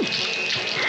何?